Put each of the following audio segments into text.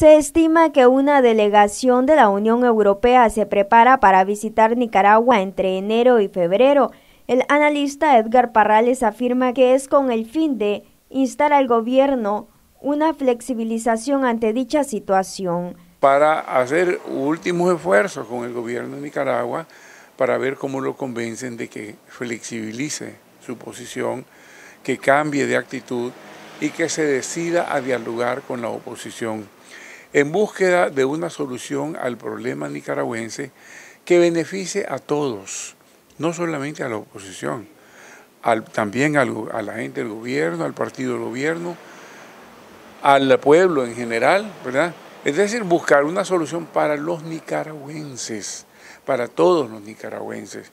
Se estima que una delegación de la Unión Europea se prepara para visitar Nicaragua entre enero y febrero. El analista Edgar Parrales afirma que es con el fin de instar al gobierno una flexibilización ante dicha situación. Para hacer últimos esfuerzos con el gobierno de Nicaragua para ver cómo lo convencen de que flexibilice su posición, que cambie de actitud y que se decida a dialogar con la oposición en búsqueda de una solución al problema nicaragüense que beneficie a todos, no solamente a la oposición, también a la gente del gobierno, al partido del gobierno, al pueblo en general, ¿verdad? Es decir, buscar una solución para los nicaragüenses, para todos los nicaragüenses.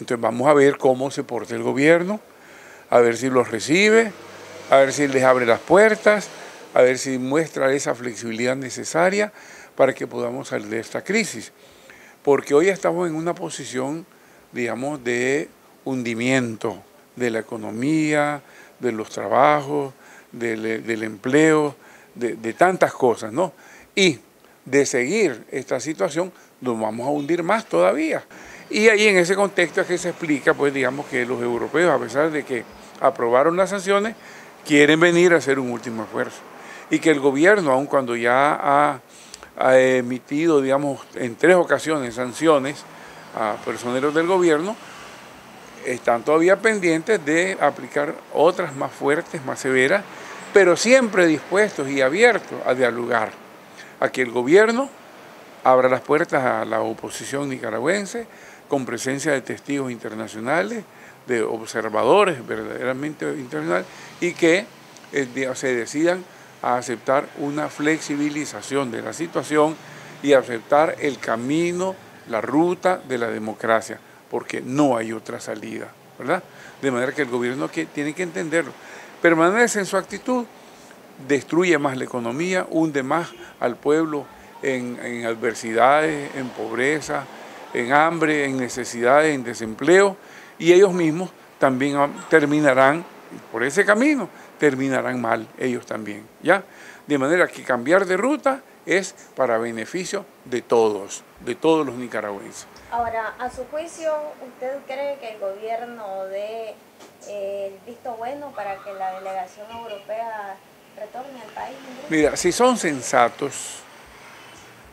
Entonces vamos a ver cómo se porta el gobierno, a ver si los recibe, a ver si les abre las puertas, a ver si muestra esa flexibilidad necesaria para que podamos salir de esta crisis. Porque hoy estamos en una posición, digamos, de hundimiento de la economía, de los trabajos, del, empleo, de, de, tantas cosas, ¿no? Y de seguir esta situación, nos vamos a hundir más todavía. Y ahí en ese contexto es que se explica, pues digamos que los europeos, a pesar de que aprobaron las sanciones, quieren venir a hacer un último esfuerzo y que el gobierno, aun cuando ya ha, emitido, digamos, en tres ocasiones sanciones a personeros del gobierno, están todavía pendientes de aplicar otras más fuertes, más severas, pero siempre dispuestos y abiertos a dialogar, a que el gobierno abra las puertas a la oposición nicaragüense con presencia de testigos internacionales, de observadores verdaderamente internacionales y que eh, se decidan a aceptar una flexibilización de la situación y aceptar el camino, la ruta de la democracia, porque no hay otra salida, ¿verdad? De manera que el gobierno que, tiene que entenderlo. Permanece en su actitud, destruye más la economía, hunde más al pueblo en, en adversidades, en pobreza, en hambre, en necesidades, en desempleo, y ellos mismos también terminarán por ese camino terminarán mal ellos también, ¿ya? De manera que cambiar de ruta es para beneficio de todos, de todos los nicaragüenses. Ahora, a su juicio, ¿usted cree que el gobierno dé eh, el visto bueno para que la delegación europea retorne al país? Mira, si son sensatos,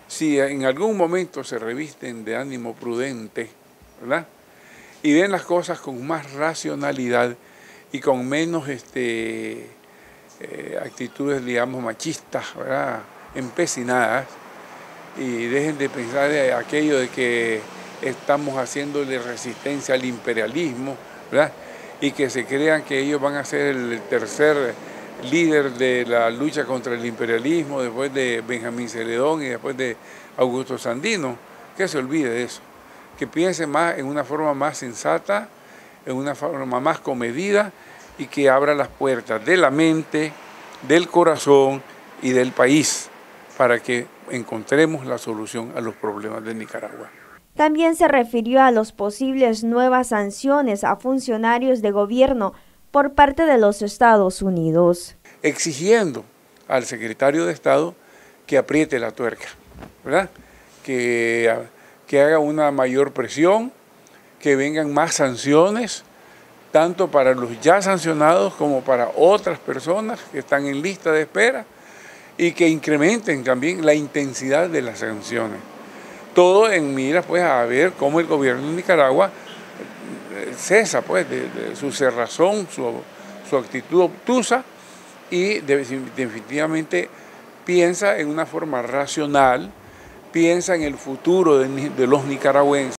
si en algún momento se revisten de ánimo prudente, ¿verdad? Y ven las cosas con más racionalidad, y con menos este, eh, actitudes, digamos, machistas, ¿verdad? empecinadas, y dejen de pensar aquello de que estamos haciéndole resistencia al imperialismo, ¿verdad? y que se crean que ellos van a ser el tercer líder de la lucha contra el imperialismo después de Benjamín Celedón y después de Augusto Sandino, que se olvide de eso, que piense más en una forma más sensata, en una forma más comedida y que abra las puertas de la mente, del corazón y del país para que encontremos la solución a los problemas de Nicaragua. También se refirió a los posibles nuevas sanciones a funcionarios de gobierno por parte de los Estados Unidos. Exigiendo al secretario de Estado que apriete la tuerca, ¿verdad? Que, que haga una mayor presión, que vengan más sanciones, tanto para los ya sancionados como para otras personas que están en lista de espera y que incrementen también la intensidad de las sanciones. Todo en mira pues a ver cómo el gobierno de Nicaragua eh, cesa pues de, su cerrazón, su, su, actitud obtusa y definitivamente piensa en una forma racional, piensa en el futuro de los nicaragüenses.